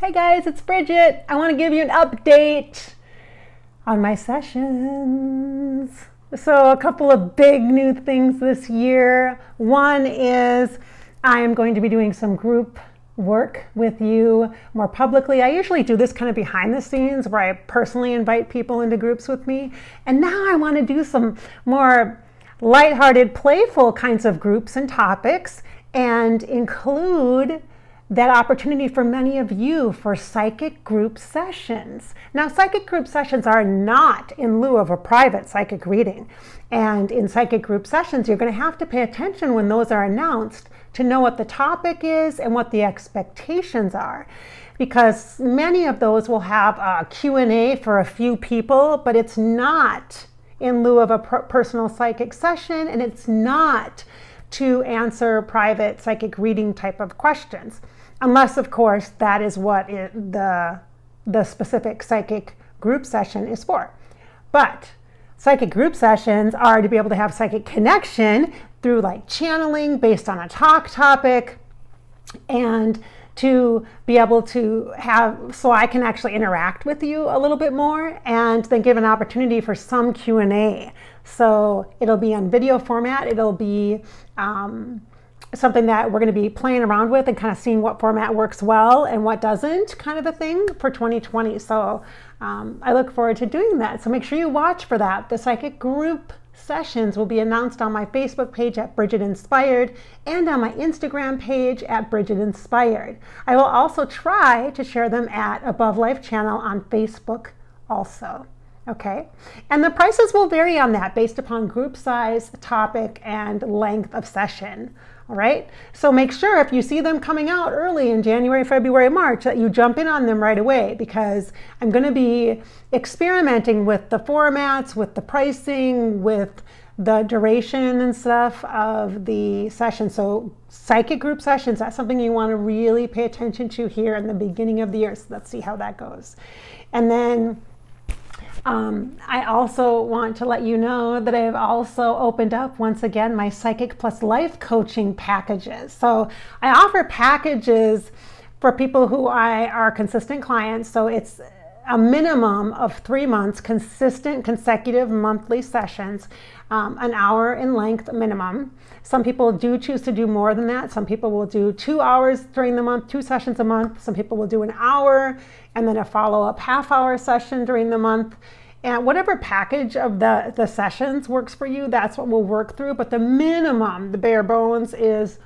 Hey guys, it's Bridget. I want to give you an update on my sessions. So, a couple of big new things this year. One is I am going to be doing some group work with you more publicly. I usually do this kind of behind the scenes where I personally invite people into groups with me. And now I want to do some more lighthearted, playful kinds of groups and topics and include that opportunity for many of you for psychic group sessions. Now, psychic group sessions are not in lieu of a private psychic reading. And in psychic group sessions, you're going to have to pay attention when those are announced to know what the topic is and what the expectations are. Because many of those will have a Q&A for a few people, but it's not in lieu of a personal psychic session, and it's not to answer private psychic reading type of questions unless of course that is what it, the the specific psychic group session is for. But psychic group sessions are to be able to have psychic connection through like channeling based on a talk topic and to be able to have so I can actually interact with you a little bit more and then give an opportunity for some Q&A. So it'll be on video format. It'll be um, something that we're going to be playing around with and kind of seeing what format works well and what doesn't kind of a thing for 2020 so um, i look forward to doing that. So make sure you watch for that. The psychic group sessions will be announced on my facebook page at bridget inspired and on my instagram page at bridget inspired. I will also try to share them at above life channel on facebook also Okay, and the prices will vary on that based upon group size, topic, and length of session. All right, so make sure if you see them coming out early in January, February, March that you jump in on them right away because I'm going to be experimenting with the formats, with the pricing, with the duration and stuff of the session. So, psychic group sessions, that's something you want to really pay attention to here in the beginning of the year. So, let's see how that goes. And then um, I also want to let you know that I have also opened up once again my Psychic Plus Life coaching packages. So I offer packages for people who I are consistent clients. So it's a minimum of three months, consistent, consecutive monthly sessions, um, an hour in length minimum. Some people do choose to do more than that. Some people will do two hours during the month, two sessions a month. Some people will do an hour and then a follow up half hour session during the month. And whatever package of the, the sessions works for you, that's what we'll work through. But the minimum, the bare bones, is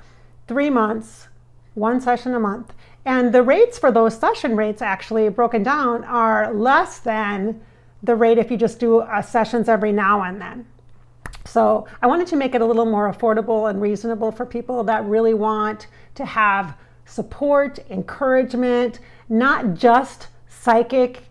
three months, one session a month. And the rates for those session rates actually broken down are less than the rate if you just do uh, sessions every now and then. So I wanted to make it a little more affordable and reasonable for people that really want to have support, encouragement, not just psychic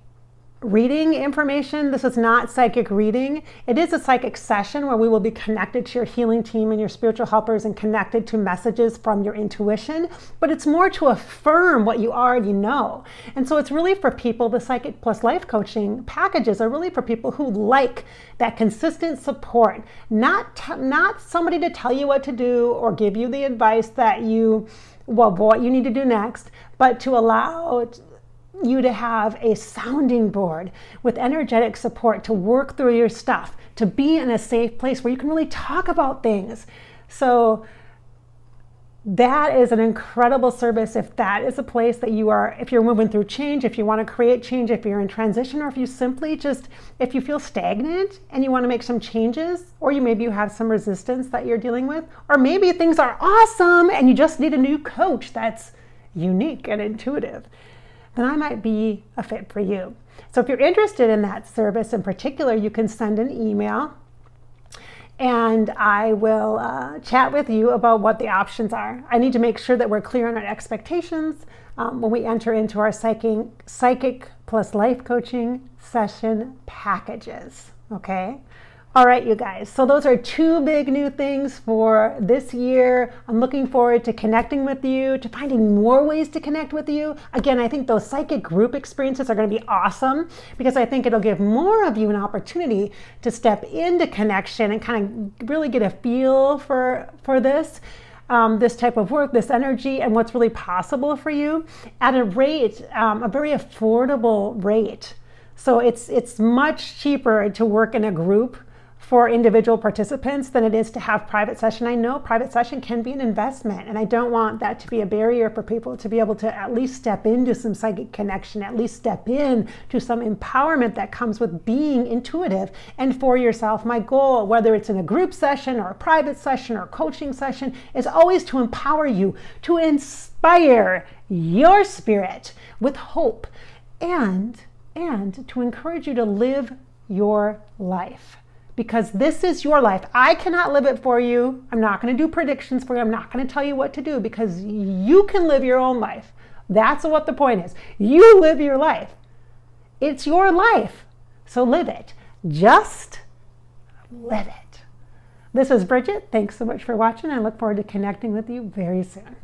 reading information. This is not psychic reading. It is a psychic session where we will be connected to your healing team and your spiritual helpers and connected to messages from your intuition, but it's more to affirm what you already know. And so it's really for people, the Psychic Plus Life Coaching packages are really for people who like that consistent support, not, not somebody to tell you what to do or give you the advice that you, well, what you need to do next, but to allow you to have a sounding board with energetic support to work through your stuff, to be in a safe place where you can really talk about things. So, that is an incredible service if that is a place that you are if you're moving through change if you want to create change if you're in transition or if you simply just if you feel stagnant and you want to make some changes or you maybe you have some resistance that you're dealing with or maybe things are awesome and you just need a new coach that's unique and intuitive then I might be a fit for you. So if you're interested in that service in particular, you can send an email and I will uh, chat with you about what the options are. I need to make sure that we're clear on our expectations um, when we enter into our psychic, psychic plus life coaching session packages. Okay. All right, you guys. So those are two big new things for this year. I'm looking forward to connecting with you, to finding more ways to connect with you. Again, I think those psychic group experiences are going to be awesome because I think it'll give more of you an opportunity to step into connection and kind of really get a feel for for this. um, this type of work, this energy, and what's really possible for you at a rate, um, a very affordable rate. So it's it's much cheaper to work in a group for individual participants than it is to have private session. I know private session can be an investment, and I don't want that to be a barrier for people to be able to at least step into some psychic connection, at least step in to some empowerment that comes with being intuitive and for yourself. My goal, whether it's in a group session or a private session or a coaching session, is always to empower you, to inspire your spirit with hope and and to encourage you to live your life because this is your life. I cannot live it for you. I'm not going to do predictions for you. I'm not going to tell you what to do because you can live your own life. That's what the point is. You live your life. It's your life. So live it. Just live it. This is Bridget. Thanks so much for watching. I look forward to connecting with you very soon.